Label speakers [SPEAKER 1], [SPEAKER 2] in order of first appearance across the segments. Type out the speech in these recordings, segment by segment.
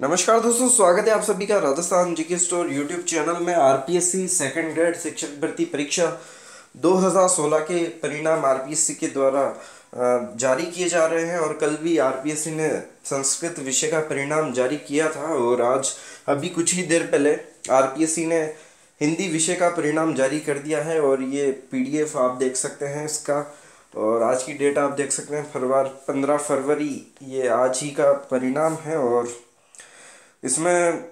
[SPEAKER 1] नमस्कार दोस्तों, स्वागत है आप सभी का Rajasthan GK store YouTube channel में आरपीएससी सेकंड ग्रेड शिक्षक भर्ती परीक्षा 2016 के परिणाम आरपीएससी के द्वारा जारी किए जा रहे हैं और कल भी आरपीएससी ने संस्कृत विषय का परिणाम जारी किया था और आज, अभी कुछ ही देर पहले आरपीएससी ने हिंदी विषय का परिणाम जारी कर दिया है और ये पीडीएफ आप देख सकते हैं इसका और आज की डेट आप देख सकते हैं, फरवर, पंद्रह फरवरी ये आज ही का परिणाम है और इसमें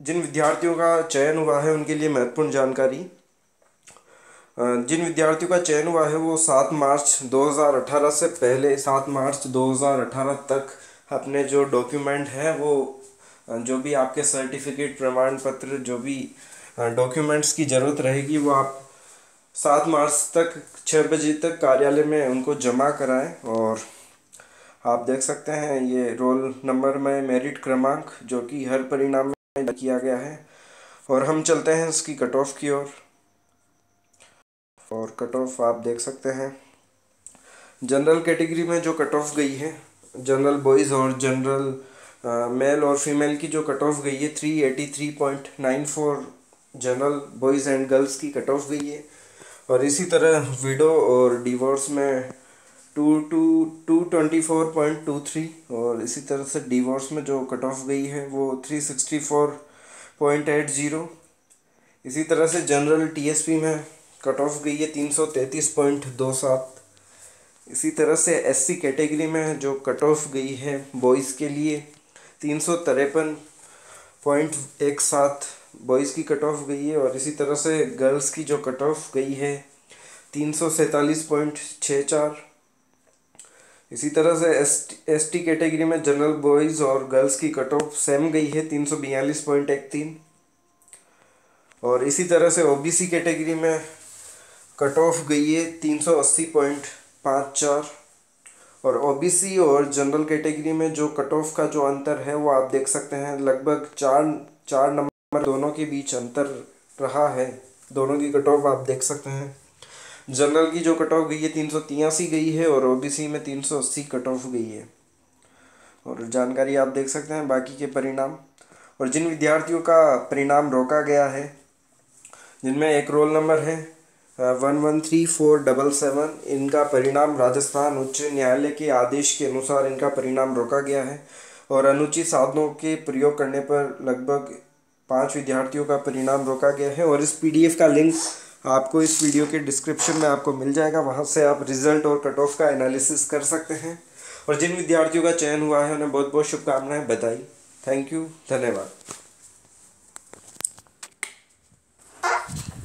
[SPEAKER 1] जिन विद्यार्थियों का चयन हुआ है, उनके लिए महत्वपूर्ण जानकारी। जिन विद्यार्थियों का चयन हुआ है, वो सात मार्च 2018 से पहले, सात मार्च 2018 तक अपने जो डॉक्यूमेंट है, वो जो भी आपके सर्टिफिकेट प्रमाण पत्र जो भी डॉक्यूमेंट्स की ज़रूरत रहेगी, वो आप सात मार्च तक छः बजे तक कार्यालय में उनको जमा कराएँ और आप देख सकते हैं ये रोल नंबर में मेरिट क्रमांक जो कि हर परिणाम में किया गया है। और हम चलते हैं इसकी कट ऑफ़ की ओर। और, कट ऑफ़ आप देख सकते हैं। जनरल कैटेगरी में जो कट ऑफ़ गई है जनरल बॉयज़ और जनरल मेल और फीमेल की जो कट ऑफ़ गई है three eighty three point nine four general boys and girls की कट ऑफ़ गई है। और इसी तरह विडो और डिवोर्स में two two two twenty four point two three और इसी तरह से डिवोर्स में जो कट ऑफ़ गई है वो three sixty four point eight zero. इसी तरह से जनरल टीएसपी में कट ऑफ़ गई है तीन सौ तैंतीस पॉइंट दो सात। इसी तरह से एससी कैटेगरी में जो कट ऑफ़ गई है बॉयज़ के लिए तीन सौ तिरपन पॉइंट एक सात बॉयज़ की कट ऑफ़ गई है और इसी तरह से गर्ल्स की जो कट ऑफ़ गई है तीन सौ सैंतालीस पॉइंट छः चार। इसी तरह से एस टी कैटेगरी में जनरल बॉयज़ और गर्ल्स की कट ऑफ़ सेम गई है, तीन सौ बयालीस पॉइंट एक तीन। और इसी तरह से ओबीसी कैटेगरी में कट ऑफ़ गई है, तीन सौ अस्सी पॉइंट पाँच चार। और ओबीसी और जनरल कैटेगरी में जो कट ऑफ़ का जो अंतर है, वो आप देख सकते हैं, लगभग चार चार नंबर दोनों के बीच अंतर रहा है। दोनों की कट ऑफ़ आप देख सकते हैं। जनरल की जो कट ऑफ़ गई है, तीन सौ तिरासी गई है और ओबीसी में तीन सौ अस्सी कट ऑफ़ गई है। और जानकारी आप देख सकते हैं बाकी के परिणाम। और जिन विद्यार्थियों का परिणाम रोका गया है, जिनमें एक रोल नंबर है one one three four double seven इनका परिणाम राजस्थान उच्च न्यायालय के आदेश के अनुसार इनका परिणाम रोका गया है। और अनुचित साधनों के प्रयोग करने पर लगभग पाँच विद्यार्थियों का परिणाम रोका गया है। और इस पीडीएफ का लिंक आपको इस वीडियो के डिस्क्रिप्शन में आपको मिल जाएगा। वहाँ से आप रिज़ल्ट और कट ऑफ़ का एनालिसिस कर सकते हैं। और जिन विद्यार्थियों का चयन हुआ है, उन्हें बहुत बहुत शुभकामनाएँ बताई। थैंक यू, धन्यवाद।